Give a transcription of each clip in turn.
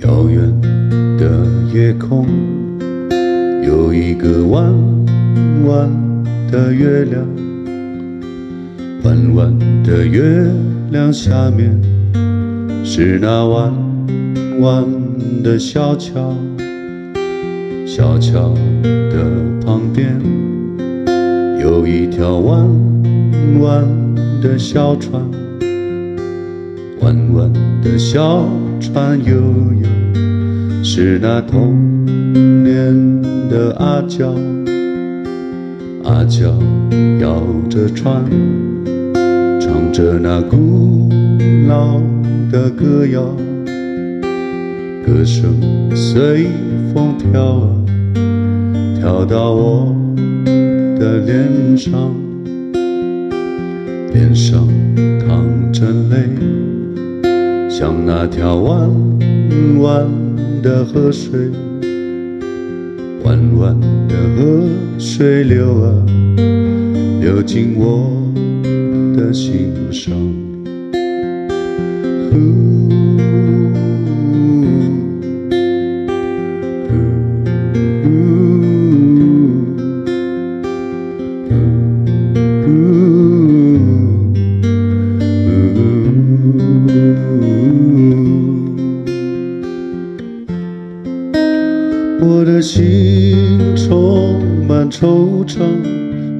遥远的夜空，有一个弯弯的月亮，弯弯的月亮下面是那弯弯的小桥，小桥的旁边有一条弯弯的小船。弯弯的小船悠悠，是那童年的阿娇。阿娇摇着船，唱着那古老的歌谣，歌声随风飘啊，飘到我的脸上，脸上淌着泪。像那条弯弯的河水，弯弯的河水流啊，流进我的心上。我的心充满惆怅，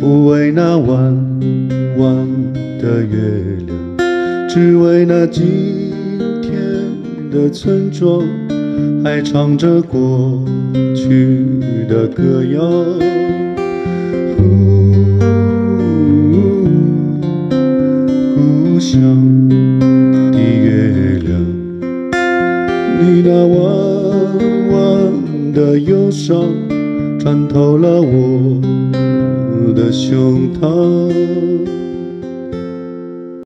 不为那弯弯的月亮，只为那今天的村庄，还唱着过去的歌谣。故乡的月亮，你那弯弯。的忧伤穿透了我的胸膛。